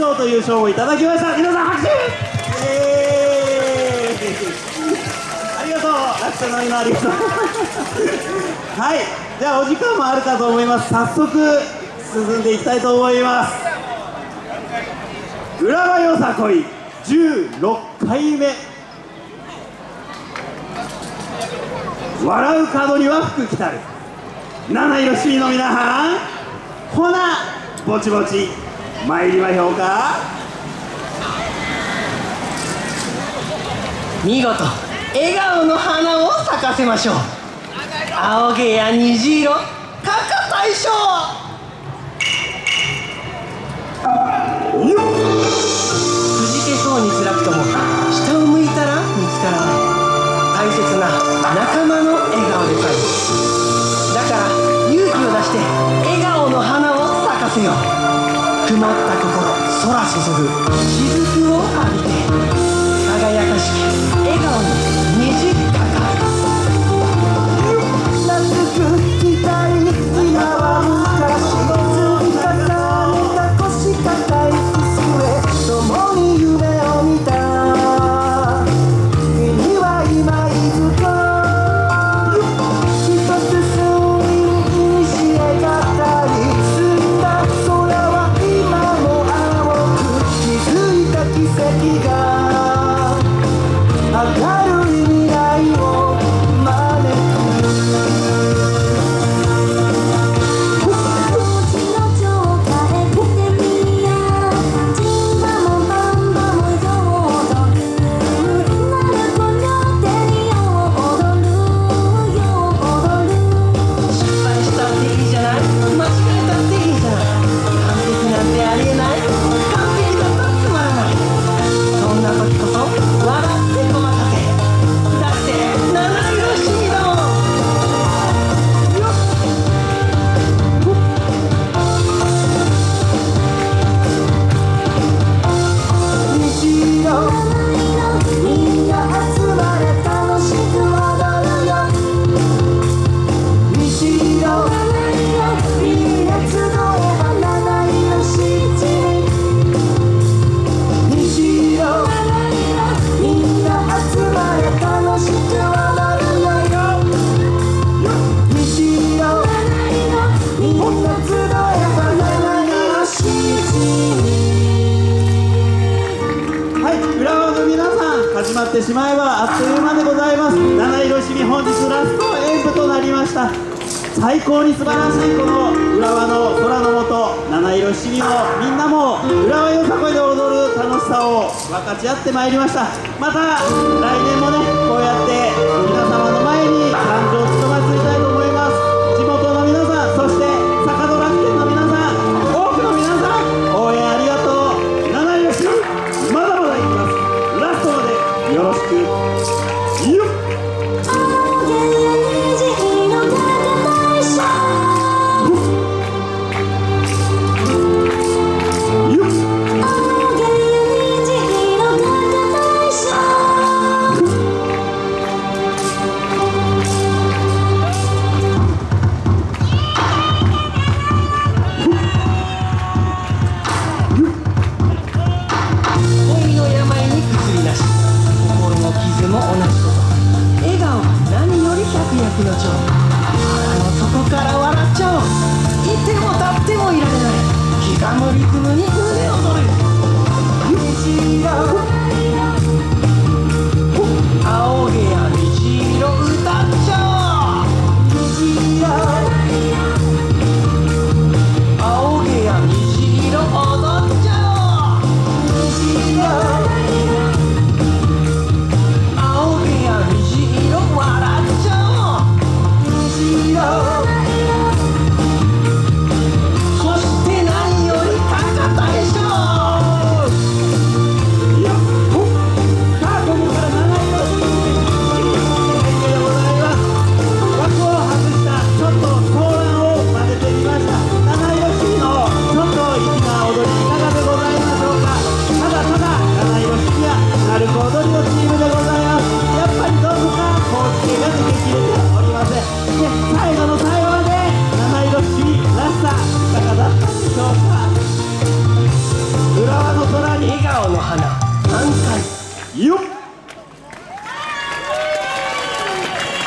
賞という賞をいただきました。皆さん拍手。えーありがとう。ラクサのみんありがとう。はい。じゃあお時間もあるかと思います。早速進んでいきたいと思います。浦和よさこい16回目。笑う角には福来たる。七色 C の皆さん。ほなぼちぼち。参りましょうか。見事笑顔の花を咲かせましょう。青毛や虹色かか大将くじけそうに辛くとも下を向いたら見つからない。大切な仲間の笑顔でさえ。だから勇気を出して笑顔の花を咲かせよう曇った心空注ぐ。いた奇ってしまえばあっという間でございます。七色しみ本日ラスト演舞となりました。最高に素晴らしいこの浦和の空の下七色しみもみんなも浦和よさこいで踊る楽しさを分かち合ってまいりました。また来年もねこうやって皆様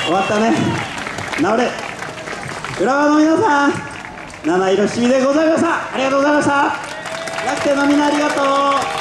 終わったね。直れ。浦和の皆さん七色しみでございました。ありがとうございました。楽天のみんなありがとう。